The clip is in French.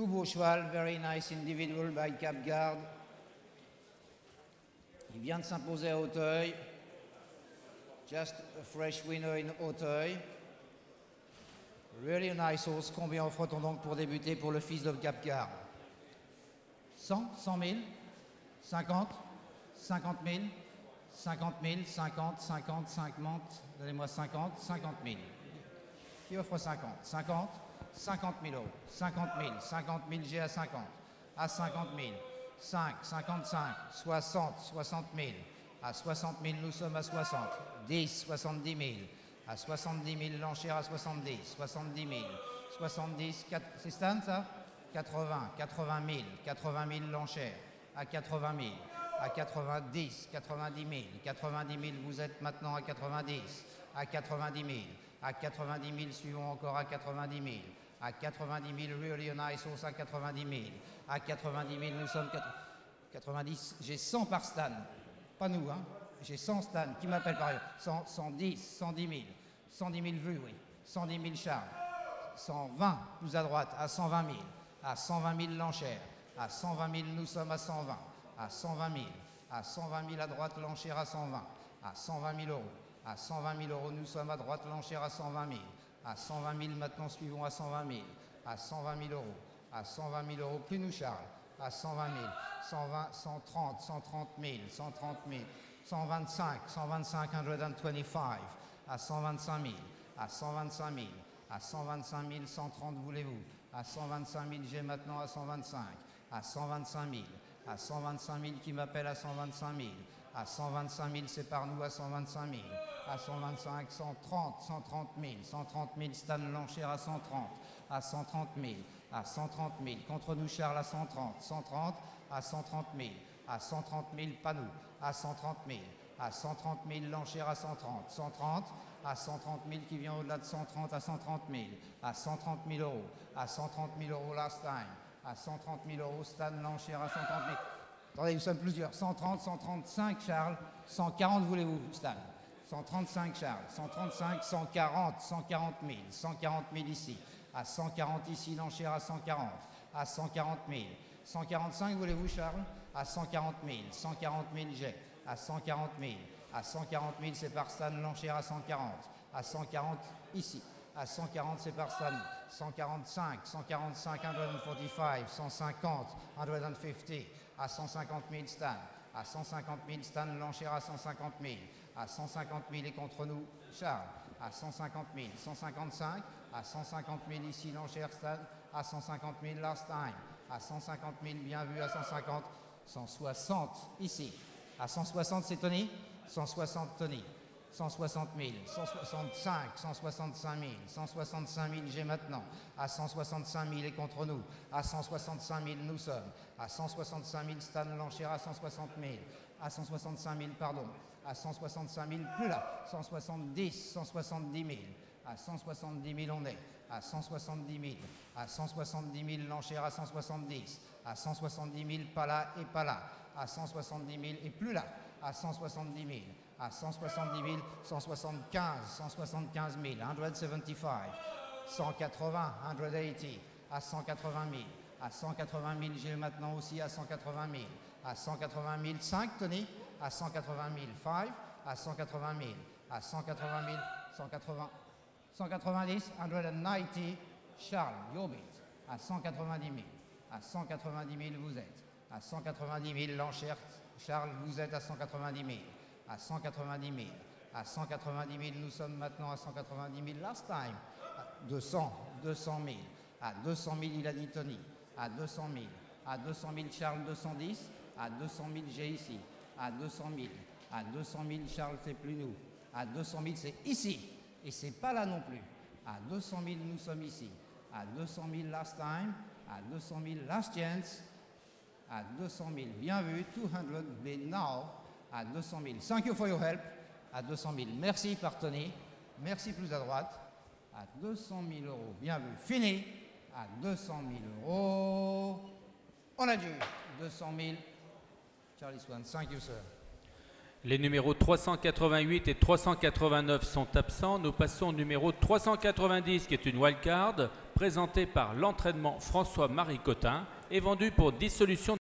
Tout beau cheval, very nice individual by Capgard. Il vient de s'imposer à Hauteuil. Just a fresh winner in Hauteuil. Really nice horse. Combien offre-t-on donc pour débuter pour le fils de Capgard 100 100 000 50 50 000 50 000 50 50 50 donnez-moi 50 50 000 qui offre 50 50 50 000 euros. 50 000 50 000 j'ai à 50 à 50 000 5 55 60 60 000 à 60 000 nous sommes à 60 10 70 000 à 70 000 l'enchère à 70 70 000 70 c'est Stan ça? 80 80 000 80 000 l'enchère. À 80 000 à 90 90 000 90 000 vous êtes maintenant à 90 à 90 000 à 90 000 suivons encore à 90 000 à 90 000 really nice à 90 000 à 90 000 nous sommes 90 j'ai 100 par Stan. Pas nous hein. J'ai 100 Stan. Qui m'appelle par ailleurs? 100, 110 110 000 110 000 vues oui. 110 000 Charles 120 plus à droite à 120 000 à 120 000 l'enchère, à 120 000 nous sommes à 120, à 120 000, à 120 000 à droite l'enchère à 120, à 120 000 euros, à 120 000 euros nous sommes à droite l'enchère à 120 000, à 120 000 maintenant suivons à 120 000, à 120 000 euros, à 120 000 euros plus nous Charles, à 120 000, 120, 130, 130 000, 130 000, 125, 125, 125, à 125 000, à 125 000, à 125 000, 130 voulez-vous, à 125 000, j'ai maintenant à 125, à 125 000, à 125 000 qui m'appelle à 125 000, à 125 000, c'est par nous à 125 000, à 125, 130, 130 000, 130 000, Stan Lancher à 130, à 130 000, à 130 000, contre nous Charles à 130, 130, à 130 000, à 130 000, pas nous, à 130 000, à 130 000, l'enchère à 130, 130, à 130 000 qui vient au-delà de 130 à 130 000, à 130 000 euros, à 130 000 euros last time, à 130 000 euros Stan l'enchère à 130 000. Attendez, nous sommes plusieurs. 130, 135 Charles, 140 voulez-vous Stan 135 Charles, 135, 140, 140 000, 140 000 ici, à 140 ici l'enchère à 140, à 140 000, 145 voulez-vous Charles? À 140 000, 140 000 j'ai, à 140 000, à 140 000 c'est par Stan l'enchère à 140, à 140 ici, à 140 c'est par Stan, 145, 145, 145, 150, 150, à 150 000 Stan, à 150 000 Stan l'enchère à 150 000, à 150 000 et contre nous Charles, à 150 000, 155, à 150 000 ici l'enchère Stan, à 150 000 last time, à 150 000 bien vu, à 150, 160 ici, à 160 c'est Tony? 160 Tony, 160 000, 165, 165 000, 165 000 j'ai maintenant, à 165 000 et contre nous, à 165 000 nous sommes, à 165 000 Stan l'enchère à 160 000, à 165 000 pardon, à 165 000 plus là, 170, 170 000, à 170 000 on est, à 170 000, à 170 000 l'enchère à 170, à 170 000 pas là et pas là, à 170 000 et plus là, à 170 000, à 170 000, 175, 175 000, 175, 180, 180, à 180 000, à 180 000, j'ai maintenant aussi à 180 000, à 180 000, 5 Tony, à 180 000, 5, à 180 000, à 180 000, 180, 190, 190, Charles, your beat, à 190 000, à 190 000 vous êtes, à 190 000 l'enchère Charles, vous êtes à 190 000, à 190 000, à 190 000, nous sommes maintenant à 190 000 last time, à 200, 200 000, à 200 000, il a dit Tony, à 200 000, à 200 000, Charles, 210, à 200 000, j'ai ici, à 200 000, à 200 000, Charles, c'est plus nous, à 200 000, c'est ici, et c'est pas là non plus, à 200 000, nous sommes ici, à 200 000 last time, à 200 000 last chance, à 200 000. Bien vu, 200 mais now à 200 000. Thank you for your help. À 200 000. Merci, Tony. Merci plus à droite. À 200 000 euros. Bien vu. Fini. À 200 000 euros. On a dû. 200 000. Charlie. Thank you, sir. Les numéros 388 et 389 sont absents. Nous passons au numéro 390 qui est une wildcard présentée par l'entraînement François-Marie Cotin et vendue pour dissolution